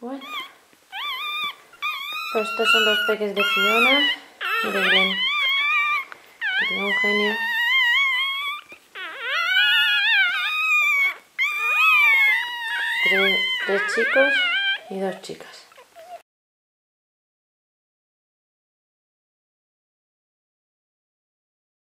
Bueno. Pues estos son los peques de Fiona y de Glenn. un genio. tres chicos y dos chicas.